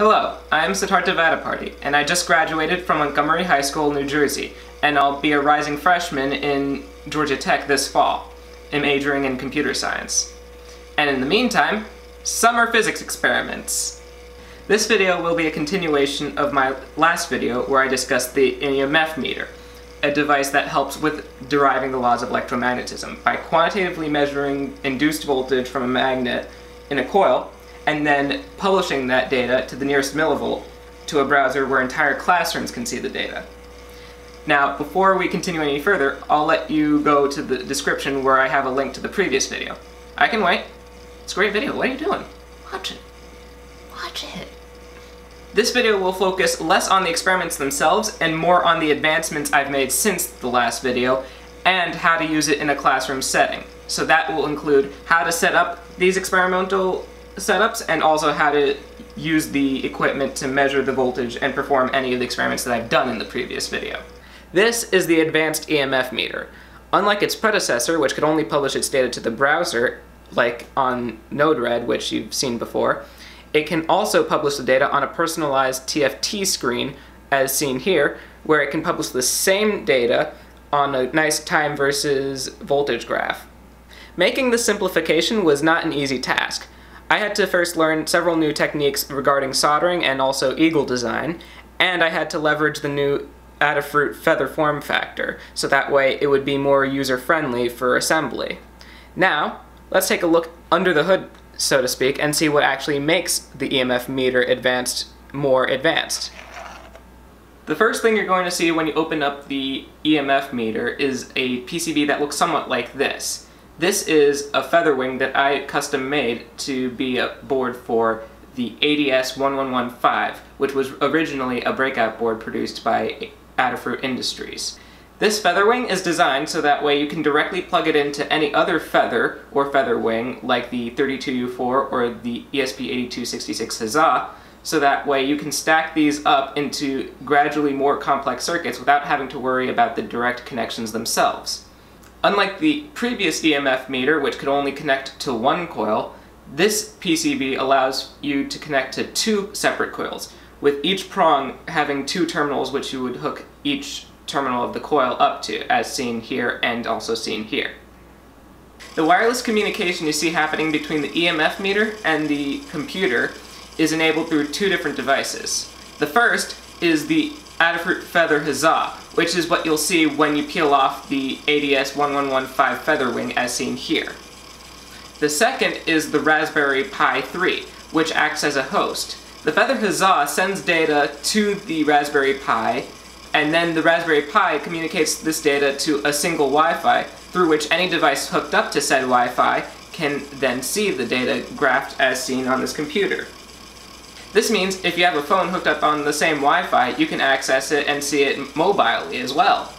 Hello, I'm Siddhartha Vadaparty, and I just graduated from Montgomery High School, New Jersey, and I'll be a rising freshman in Georgia Tech this fall, in majoring in computer science. And in the meantime, summer physics experiments. This video will be a continuation of my last video where I discussed the EMF meter, a device that helps with deriving the laws of electromagnetism by quantitatively measuring induced voltage from a magnet in a coil and then publishing that data to the nearest millivolt to a browser where entire classrooms can see the data. Now, before we continue any further, I'll let you go to the description where I have a link to the previous video. I can wait. It's a great video. What are you doing? Watch it. Watch it. This video will focus less on the experiments themselves and more on the advancements I've made since the last video and how to use it in a classroom setting. So that will include how to set up these experimental setups and also how to use the equipment to measure the voltage and perform any of the experiments that I've done in the previous video. This is the advanced EMF meter. Unlike its predecessor, which could only publish its data to the browser, like on Node-RED, which you've seen before, it can also publish the data on a personalized TFT screen, as seen here, where it can publish the same data on a nice time versus voltage graph. Making this simplification was not an easy task. I had to first learn several new techniques regarding soldering and also eagle design, and I had to leverage the new Adafruit feather form factor, so that way it would be more user-friendly for assembly. Now, let's take a look under the hood, so to speak, and see what actually makes the EMF meter advanced more advanced. The first thing you're going to see when you open up the EMF meter is a PCB that looks somewhat like this. This is a Featherwing that I custom made to be a board for the ADS1115, which was originally a breakout board produced by Adafruit Industries. This Featherwing is designed so that way you can directly plug it into any other feather or Featherwing like the 32U4 or the ESP8266 Huzzah, so that way you can stack these up into gradually more complex circuits without having to worry about the direct connections themselves. Unlike the previous EMF meter, which could only connect to one coil, this PCB allows you to connect to two separate coils, with each prong having two terminals which you would hook each terminal of the coil up to, as seen here and also seen here. The wireless communication you see happening between the EMF meter and the computer is enabled through two different devices. The first is the Adafruit Feather Huzzah, which is what you'll see when you peel off the ADS1115 Featherwing as seen here. The second is the Raspberry Pi 3, which acts as a host. The Feather Huzzah sends data to the Raspberry Pi, and then the Raspberry Pi communicates this data to a single Wi-Fi, through which any device hooked up to said Wi-Fi can then see the data graphed as seen on this computer. This means if you have a phone hooked up on the same Wi-Fi, you can access it and see it mobilely as well.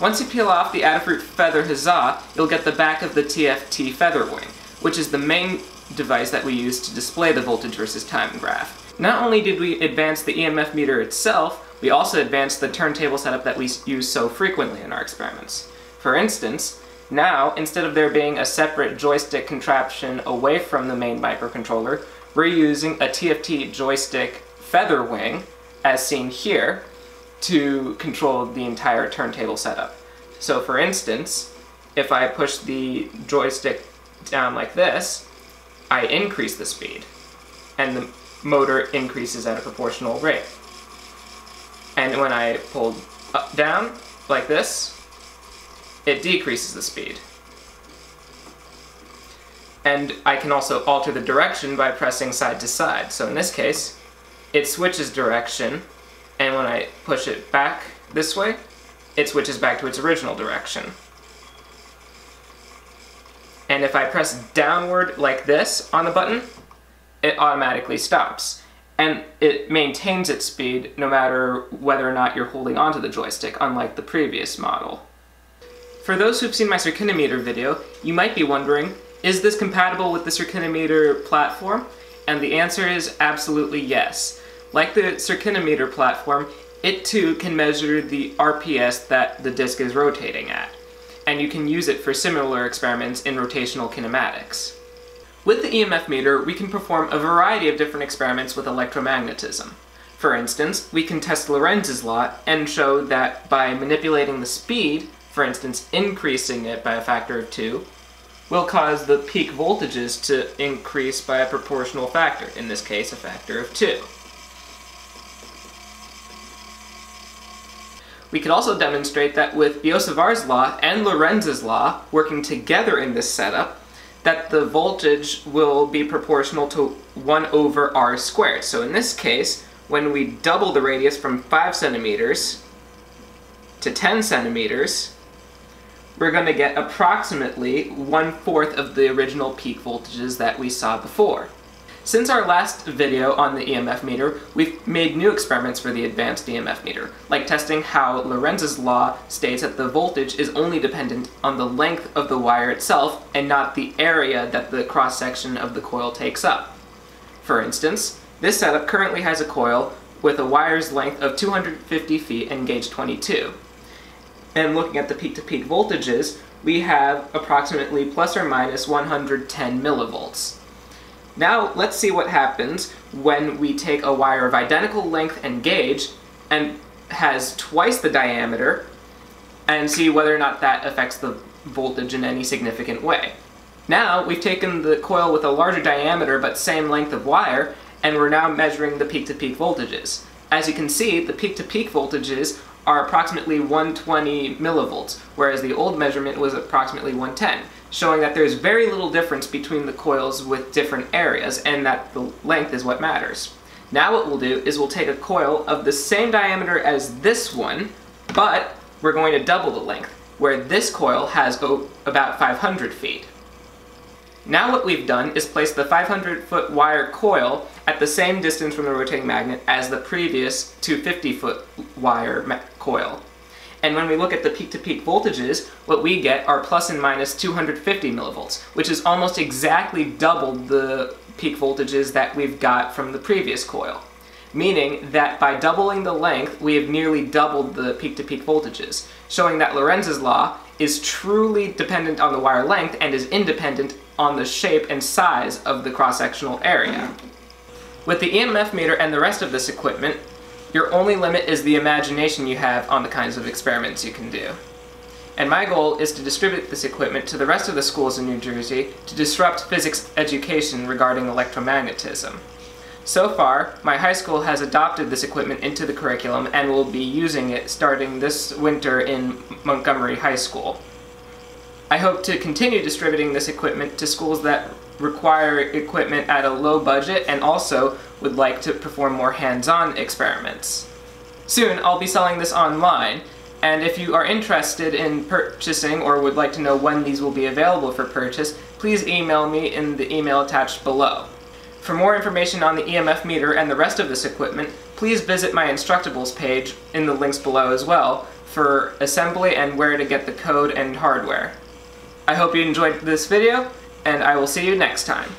Once you peel off the Adafruit Feather Huzzah, you'll get the back of the TFT Featherwing, which is the main device that we use to display the voltage versus time graph. Not only did we advance the EMF meter itself, we also advanced the turntable setup that we use so frequently in our experiments. For instance, now, instead of there being a separate joystick contraption away from the main microcontroller, we're using a TFT joystick feather wing, as seen here, to control the entire turntable setup. So for instance, if I push the joystick down like this, I increase the speed, and the motor increases at a proportional rate. And when I pull up, down, like this, it decreases the speed. And I can also alter the direction by pressing side to side. So in this case, it switches direction, and when I push it back this way, it switches back to its original direction. And if I press downward like this on the button, it automatically stops. And it maintains its speed no matter whether or not you're holding onto the joystick, unlike the previous model. For those who've seen my Cirkinemeter video, you might be wondering, is this compatible with the Cirkinemeter platform? And the answer is absolutely yes. Like the Cirkinemeter platform, it too can measure the RPS that the disk is rotating at, and you can use it for similar experiments in rotational kinematics. With the EMF meter, we can perform a variety of different experiments with electromagnetism. For instance, we can test Lorenz's law and show that by manipulating the speed, for instance increasing it by a factor of 2, will cause the peak voltages to increase by a proportional factor, in this case a factor of 2. We could also demonstrate that with Biot-Savart's law and Lorenz's law working together in this setup, that the voltage will be proportional to 1 over r squared. So in this case, when we double the radius from 5 centimeters to 10 centimeters, we're going to get approximately one-fourth of the original peak voltages that we saw before. Since our last video on the EMF meter, we've made new experiments for the advanced EMF meter, like testing how Lorenz's law states that the voltage is only dependent on the length of the wire itself and not the area that the cross-section of the coil takes up. For instance, this setup currently has a coil with a wire's length of 250 feet and gauge 22 and looking at the peak-to-peak -peak voltages, we have approximately plus or minus 110 millivolts. Now let's see what happens when we take a wire of identical length and gauge and has twice the diameter and see whether or not that affects the voltage in any significant way. Now we've taken the coil with a larger diameter but same length of wire and we're now measuring the peak-to-peak -peak voltages. As you can see, the peak-to-peak -peak voltages are approximately 120 millivolts, whereas the old measurement was approximately 110, showing that there's very little difference between the coils with different areas, and that the length is what matters. Now what we'll do is we'll take a coil of the same diameter as this one, but we're going to double the length, where this coil has about 500 feet. Now what we've done is place the 500 foot wire coil at the same distance from the rotating magnet as the previous 250 foot wire coil. And when we look at the peak-to-peak -peak voltages, what we get are plus and minus 250 millivolts, which is almost exactly double the peak voltages that we've got from the previous coil. Meaning that by doubling the length, we have nearly doubled the peak-to-peak -peak voltages, showing that Lorenz's law is truly dependent on the wire length and is independent on the shape and size of the cross-sectional area. With the EMF meter and the rest of this equipment, your only limit is the imagination you have on the kinds of experiments you can do. And my goal is to distribute this equipment to the rest of the schools in New Jersey to disrupt physics education regarding electromagnetism. So far, my high school has adopted this equipment into the curriculum and will be using it starting this winter in Montgomery High School. I hope to continue distributing this equipment to schools that require equipment at a low budget and also would like to perform more hands-on experiments. Soon, I'll be selling this online, and if you are interested in purchasing or would like to know when these will be available for purchase, please email me in the email attached below. For more information on the EMF meter and the rest of this equipment, please visit my Instructables page in the links below as well for assembly and where to get the code and hardware. I hope you enjoyed this video, and I will see you next time.